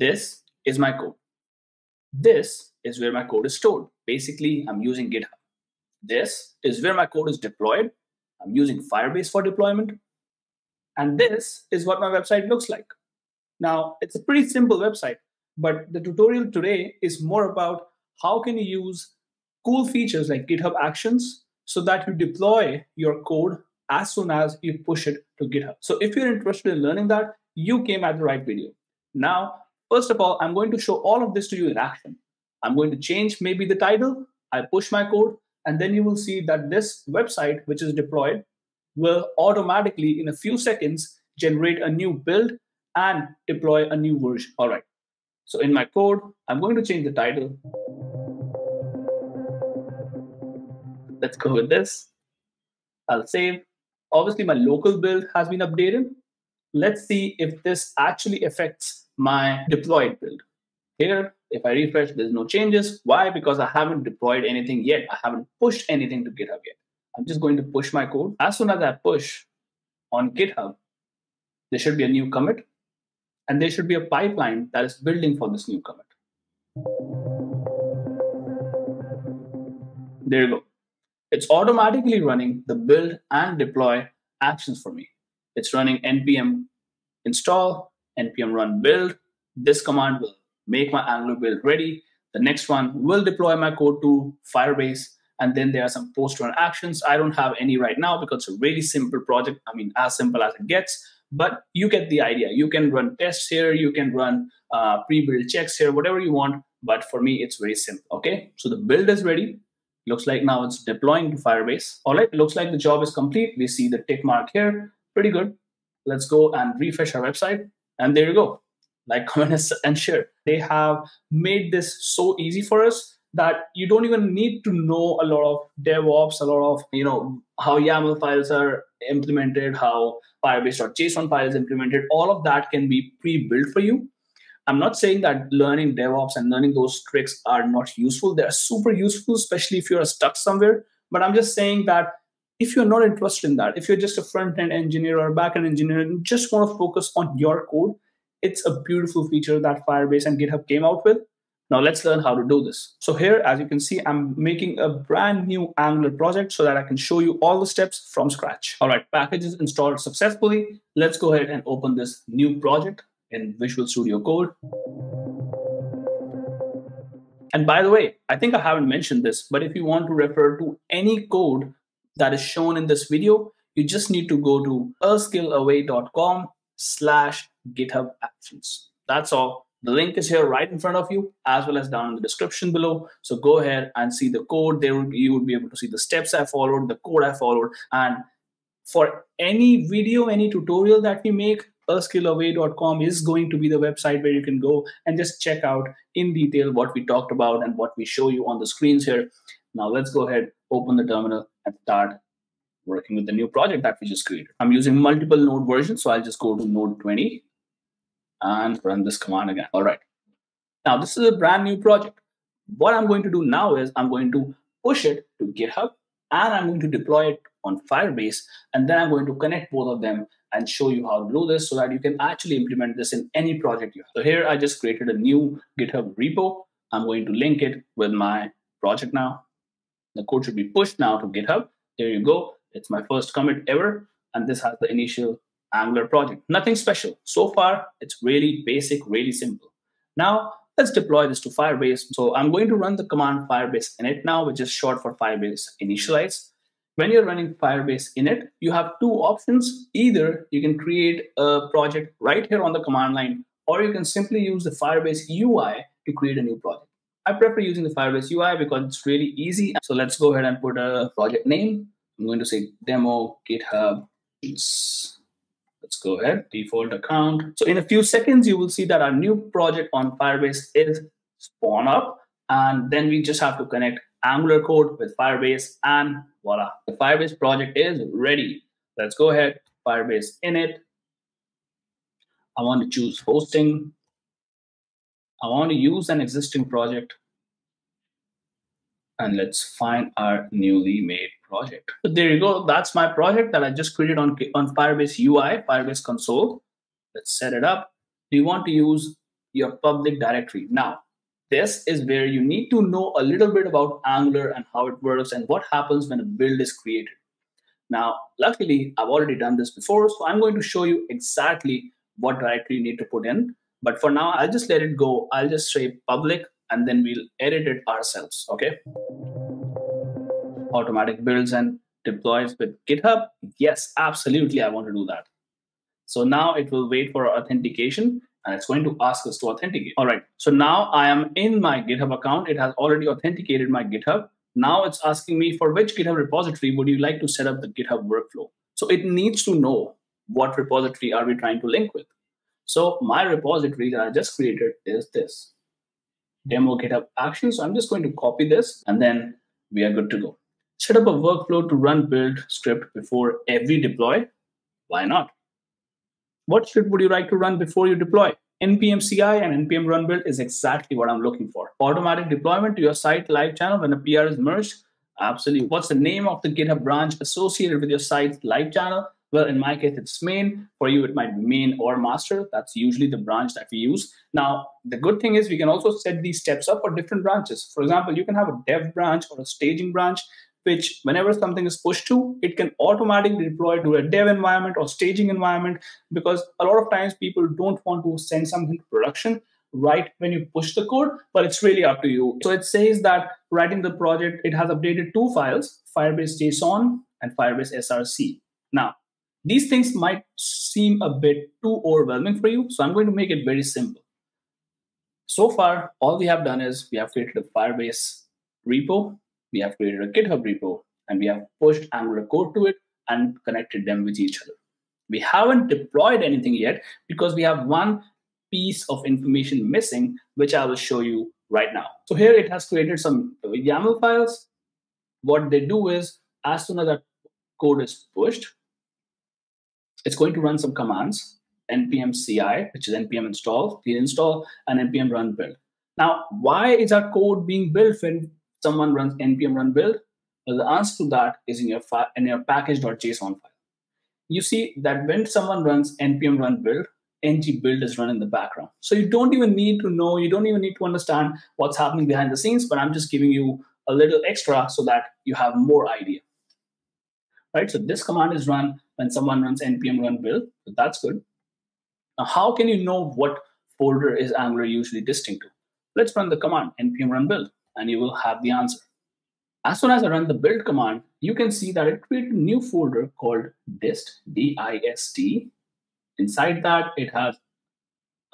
This is my code. This is where my code is stored. Basically, I'm using GitHub. This is where my code is deployed. I'm using Firebase for deployment. And this is what my website looks like. Now, it's a pretty simple website, but the tutorial today is more about how can you use cool features like GitHub Actions so that you deploy your code as soon as you push it to GitHub. So if you're interested in learning that, you came at the right video. Now, first of all, I'm going to show all of this to you in action. I'm going to change maybe the title. I push my code, and then you will see that this website, which is deployed, will automatically, in a few seconds, generate a new build and deploy a new version. All right. So in my code, I'm going to change the title. Let's go with this. I'll save. Obviously, my local build has been updated. Let's see if this actually affects my deployed build. Here, if I refresh, there's no changes. Why? Because I haven't deployed anything yet. I haven't pushed anything to GitHub yet. I'm just going to push my code. As soon as I push on GitHub, there should be a new commit and there should be a pipeline that is building for this new commit. There you go. It's automatically running the build and deploy actions for me. It's running npm install, npm run build. This command will make my Angular build ready. The next one will deploy my code to Firebase. And then there are some post-run actions. I don't have any right now because it's a really simple project. I mean, as simple as it gets, but you get the idea. You can run tests here. You can run uh, pre-build checks here, whatever you want. But for me, it's very simple. Okay, so the build is ready. Looks like now it's deploying to Firebase. All right, looks like the job is complete. We see the tick mark here. Pretty good. Let's go and refresh our website. And there you go. Like, comment, and share. They have made this so easy for us that you don't even need to know a lot of DevOps, a lot of, you know, how YAML files are implemented, how Firebase.json file is implemented. All of that can be pre-built for you. I'm not saying that learning DevOps and learning those tricks are not useful. They're super useful, especially if you're stuck somewhere. But I'm just saying that if you're not interested in that, if you're just a front end engineer or a back end engineer and just want to focus on your code, it's a beautiful feature that Firebase and GitHub came out with. Now let's learn how to do this. So here, as you can see, I'm making a brand new Angular project so that I can show you all the steps from scratch. All right, packages installed successfully. Let's go ahead and open this new project in Visual Studio Code. And by the way, I think I haven't mentioned this, but if you want to refer to any code that is shown in this video, you just need to go to askillaway.com slash GitHub Actions. That's all. The link is here right in front of you, as well as down in the description below. So go ahead and see the code. There you would be able to see the steps I followed, the code I followed, and for any video, any tutorial that we make, askillaway.com is going to be the website where you can go and just check out in detail what we talked about and what we show you on the screens here. Now let's go ahead, open the terminal and start working with the new project that we just created. I'm using multiple node versions, so I'll just go to node 20 and run this command again. All right. Now, this is a brand new project. What I'm going to do now is I'm going to push it to GitHub and I'm going to deploy it on Firebase. And then I'm going to connect both of them and show you how to do this so that you can actually implement this in any project you have. So here I just created a new GitHub repo. I'm going to link it with my project now. The code should be pushed now to GitHub. There you go. It's my first commit ever. And this has the initial Angular project. Nothing special. So far, it's really basic, really simple. Now, let's deploy this to Firebase. So I'm going to run the command firebase init now, which is short for firebase initialize. When you're running firebase init, you have two options. Either you can create a project right here on the command line, or you can simply use the Firebase UI to create a new project. I prefer using the Firebase UI because it's really easy. So let's go ahead and put a project name. I'm going to say demo GitHub. Let's go ahead, default account. So in a few seconds, you will see that our new project on Firebase is spawn up. And then we just have to connect Angular code with Firebase and voila, the Firebase project is ready. Let's go ahead, Firebase init. I want to choose hosting. I want to use an existing project. And let's find our newly made project. So there you go. That's my project that I just created on, on Firebase UI, Firebase console. Let's set it up. Do you want to use your public directory. Now, this is where you need to know a little bit about Angular and how it works and what happens when a build is created. Now, luckily, I've already done this before, so I'm going to show you exactly what directory you need to put in. But for now, I'll just let it go. I'll just say public and then we'll edit it ourselves, okay? Automatic builds and deploys with GitHub. Yes, absolutely, I want to do that. So now it will wait for authentication and it's going to ask us to authenticate. All right, so now I am in my GitHub account. It has already authenticated my GitHub. Now it's asking me for which GitHub repository would you like to set up the GitHub workflow. So it needs to know what repository are we trying to link with. So my repository that I just created is this demo GitHub action. So I'm just going to copy this and then we are good to go. Set up a workflow to run build script before every deploy. Why not? What script would you like to run before you deploy? npm CI and npm run build is exactly what I'm looking for. Automatic deployment to your site live channel when a PR is merged. Absolutely. What's the name of the GitHub branch associated with your site live channel? Well, in my case, it's main. For you, it might be main or master. That's usually the branch that we use. Now, the good thing is we can also set these steps up for different branches. For example, you can have a dev branch or a staging branch which whenever something is pushed to, it can automatically deploy to a dev environment or staging environment because a lot of times people don't want to send something to production right when you push the code, but it's really up to you. So it says that writing the project, it has updated two files, Firebase JSON and Firebase SRC. Now, these things might seem a bit too overwhelming for you, so I'm going to make it very simple. So far, all we have done is we have created a Firebase repo we have created a GitHub repo and we have pushed Angular code to it and connected them with each other. We haven't deployed anything yet because we have one piece of information missing, which I will show you right now. So here it has created some YAML files. What they do is, as soon as that code is pushed, it's going to run some commands, npm CI, which is npm install, clean install, and npm run build. Now, why is our code being built when someone runs npm run build? Well, the answer to that is in your file in your package.json file. You see that when someone runs npm run build, ng build is run in the background. So you don't even need to know, you don't even need to understand what's happening behind the scenes, but I'm just giving you a little extra so that you have more idea. Right, so this command is run when someone runs npm run build, so that's good. Now, how can you know what folder is Angular usually distinct to? Let's run the command npm run build and you will have the answer. As soon as I run the build command, you can see that it created a new folder called dist, D-I-S-T. Inside that, it has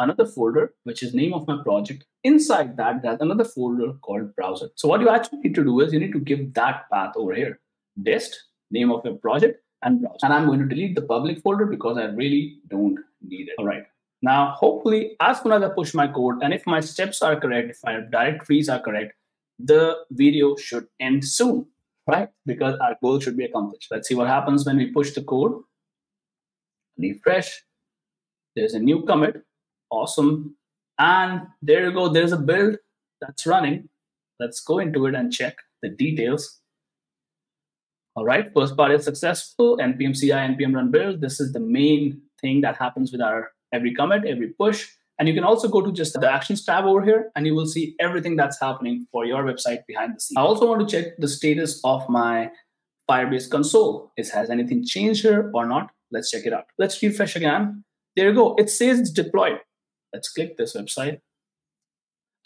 another folder, which is name of my project. Inside that, there's another folder called browser. So what you actually need to do is you need to give that path over here, dist, name of your project, and browser. And I'm going to delete the public folder because I really don't need it. All right. Now, hopefully, as soon as I push my code, and if my steps are correct, if my directories are correct, the video should end soon, right? Because our goal should be accomplished. Let's see what happens when we push the code. Refresh. There's a new commit. Awesome. And there you go. There's a build that's running. Let's go into it and check the details. All right, first part is successful. npm CI, npm run build. This is the main thing that happens with our every commit, every push. And you can also go to just the actions tab over here and you will see everything that's happening for your website behind the scenes. I also want to check the status of my Firebase console. Is has anything changed here or not? Let's check it out. Let's refresh again. There you go. It says it's deployed. Let's click this website.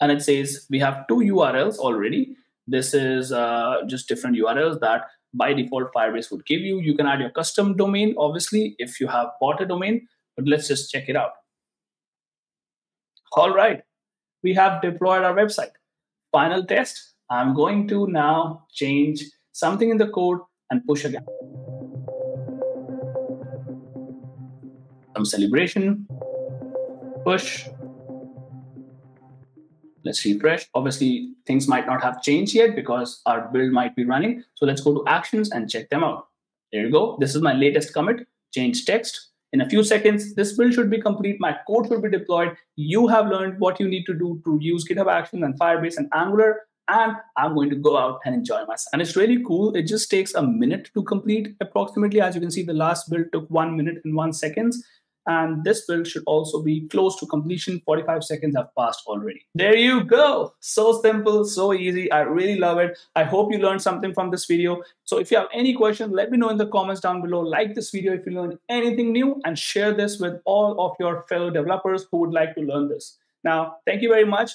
And it says we have two URLs already. This is uh, just different URLs that by default Firebase would give you. You can add your custom domain, obviously, if you have bought a domain, but let's just check it out. All right, we have deployed our website. Final test, I'm going to now change something in the code and push again. Some celebration, push. Let's refresh. Obviously, things might not have changed yet because our build might be running. So let's go to actions and check them out. There you go. This is my latest commit. Change text in a few seconds, this build should be complete. My code should be deployed. You have learned what you need to do to use GitHub Actions and Firebase and Angular. And I'm going to go out and enjoy myself. And it's really cool. It just takes a minute to complete approximately. As you can see, the last build took one minute and one seconds. And this build should also be close to completion. 45 seconds have passed already. There you go. So simple so easy. I really love it. I hope you learned something from this video. So if you have any questions let me know in the comments down below. Like this video if you learned anything new and share this with all of your fellow developers who would like to learn this. Now thank you very much.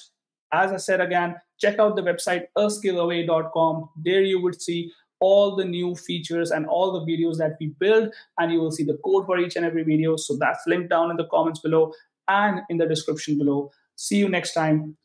As i said again check out the website askillaway.com there you would see all the new features and all the videos that we build and you will see the code for each and every video. So that's linked down in the comments below and in the description below. See you next time